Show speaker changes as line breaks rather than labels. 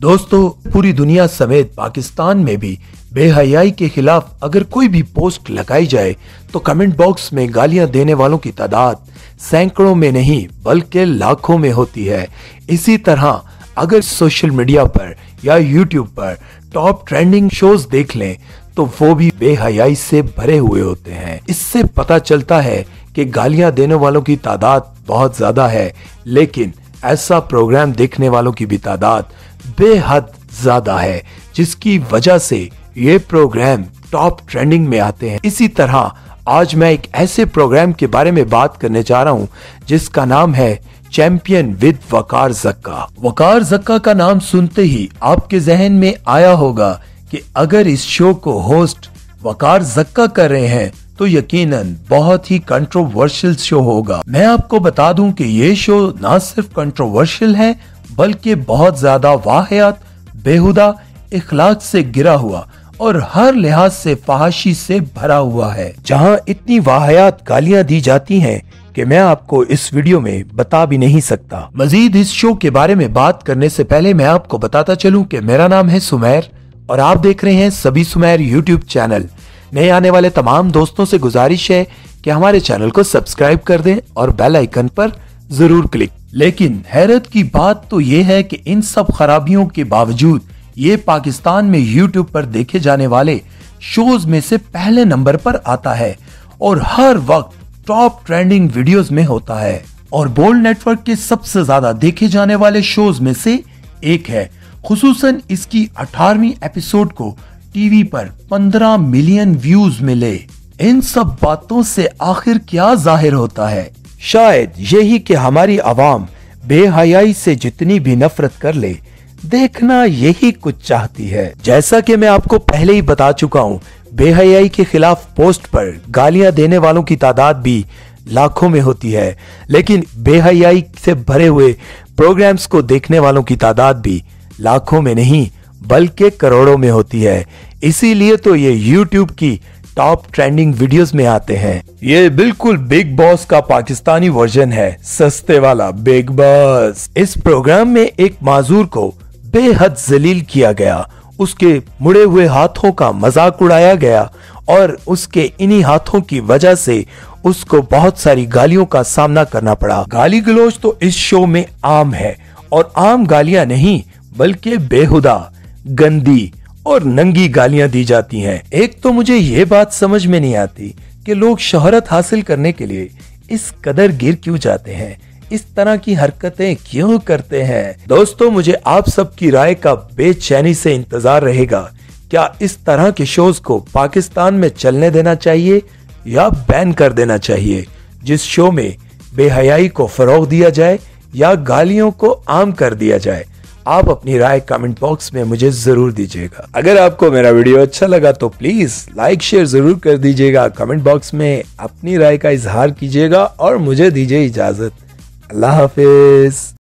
दोस्तों, पूरी दुनिया समेत पाकिस्तान में भी बेहयाई के खिलाफ अगर कोई भी पोस्ट लगाई जाए तो कमेंट बॉक्स में गालियाँ देने वालों की तादाद सैकड़ों में नहीं, बल्कि लाखों में होती है। इसी तरह, अगर सोशल मीडिया पर या यूट्यूब पर टॉप ट्रेंडिंग शोज़ देख लें तो वो भी बेहयाई से भरे हुए होते हैं। इससे पता चलता है कि गालियाँ देने वालों की तादाद बहुत ज़्यादा है, लेकिन ऐसा प्रोग्राम देखने वालों की भी तादाद बेहद ज़्यादा है, जिसकी वजह से ये प्रोग्राम टॉप ट्रेंडिंग में आते हैं। इसी तरह आज मैं एक ऐसे प्रोग्राम के बारे में बात करने जा रहा हूँ, जिसका नाम है चैंपियन विद वकार जक्का वकार जक्का का नाम सुनते ही आपके जहन में आया होगा कि अगर इस शो को होस्ट वकार जक्का कर रहे हैं तो यकीनन बहुत ही कंट्रोवर्शियल शो होगा। मैं आपको बता दूँ कि ये शो ना सिर्फ़ कंट्रोवर्शियल है बल्कि बहुत ज़्यादा वाहियात, बेहुदा, इखलाक से गिरा हुआ और हर लिहाज से फहाशी से भरा हुआ है। जहाँ इतनी वाहियात गालियाँ दी जाती हैं कि मैं आपको इस वीडियो में बता भी नहीं सकता। मजीद इस शो के बारे में बात करने से पहले मैं आपको बताता चलूँ कि मेरा नाम है सुमेर और आप देख रहे हैं सभी सुमेर यूट्यूब चैनल। नए आने वाले तमाम दोस्तों से गुजारिश है कि हमारे चैनल को सब्सक्राइब कर दें और बेल आइकन पर ज़रूर क्लिक लेकिन हैरत की बात तो ये है कि इन सब खराबियों के बावजूद ये पाकिस्तान में यूट्यूब पर देखे जाने वाले शोज़ में से पहले नंबर पर आता है और हर वक्त टॉप ट्रेंडिंग वीडियोस में होता है। और बोल्ड नेटवर्क के सबसे ज़्यादा देखे जाने वाले शोज़ में से एक है। खुसूसन इसकी 18वीं एपिसोड को टीवी पर 15 मिलियन व्यूज़ मिले। इन सब बातों से आखिर क्या ज़ाहिर होता है? शायद यही कि हमारी आवाम बेहयाई से जितनी भी नफरत कर ले, देखना यही कुछ चाहती है। जैसा कि मैं आपको पहले ही बता चुका हूँ, बेहयाई के खिलाफ पोस्ट पर गालियाँ देने वालों की तादाद भी लाखों में होती है, लेकिन बेहयाई से भरे हुए प्रोग्राम्स को देखने वालों की तादाद भी लाखों में नहीं, बल्कि करोड़ों में होती है। इसीलिए तो ये YouTube की टॉप ट्रेंडिंग वीडियोस में आते हैं। ये बिल्कुल बिग बॉस का पाकिस्तानी वर्जन है। सस्ते वाला बिग बॉस इस प्रोग्राम में एक माजूर को बेहद जलील किया गया। उसके मुड़े हुए हाथों का मज़ाक उड़ाया गया और उसके इन्हीं हाथों की वजह से उसको बहुत सारी गालियों का सामना करना पड़ा। गाली गलोच तो इस शो में आम है और आम गालियाँ नहीं, बल्कि बेहुदा, गंदी और नंगी गालियाँ दी जाती हैं। एक तो मुझे ये बात समझ में नहीं आती कि लोग शोहरत हासिल करने के लिए इस कदर गिर क्यों जाते हैं? इस तरह की हरकतें क्यों करते हैं? दोस्तों, मुझे आप सबकी राय का बेचैनी से इंतज़ार रहेगा। क्या इस तरह के शोज़ को पाकिस्तान में चलने देना चाहिए या बैन कर देना चाहिए? जिस शो में बेहयाई को फरोग दिया जाए या गालियों को आम कर दिया जाए आप अपनी राय कमेंट बॉक्स में मुझे ज़रूर दीजिएगा। अगर आपको मेरा वीडियो अच्छा लगा तो प्लीज़ लाइक शेयर ज़रूर कर दीजिएगा। कमेंट बॉक्स में अपनी राय का इजहार कीजिएगा और मुझे दीजिए इजाज़त। अल्लाह हाफिज।